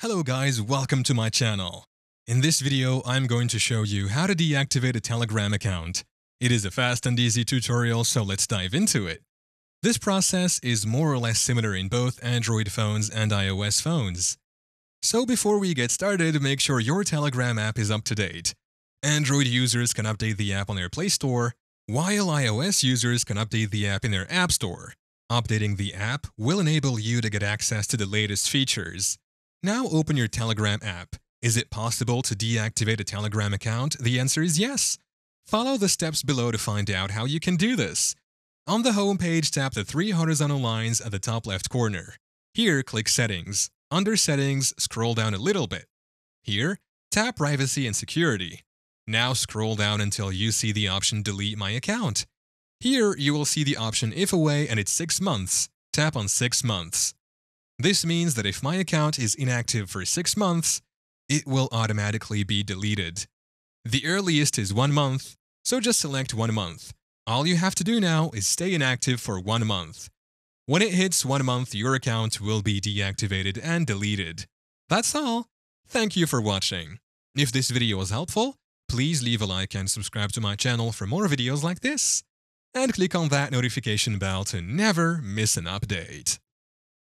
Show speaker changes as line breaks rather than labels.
Hello guys, welcome to my channel. In this video, I'm going to show you how to deactivate a Telegram account. It is a fast and easy tutorial, so let's dive into it. This process is more or less similar in both Android phones and iOS phones. So before we get started, make sure your Telegram app is up to date. Android users can update the app on their Play Store, while iOS users can update the app in their App Store. Updating the app will enable you to get access to the latest features. Now open your Telegram app. Is it possible to deactivate a Telegram account? The answer is yes. Follow the steps below to find out how you can do this. On the home page, tap the three horizontal lines at the top left corner. Here, click Settings. Under Settings, scroll down a little bit. Here, tap Privacy and Security. Now scroll down until you see the option Delete My Account. Here, you will see the option If Away and it's 6 months. Tap on 6 months. This means that if my account is inactive for 6 months, it will automatically be deleted. The earliest is 1 month, so just select 1 month. All you have to do now is stay inactive for 1 month. When it hits 1 month, your account will be deactivated and deleted. That's all. Thank you for watching. If this video was helpful, please leave a like and subscribe to my channel for more videos like this. And click on that notification bell to never miss an update.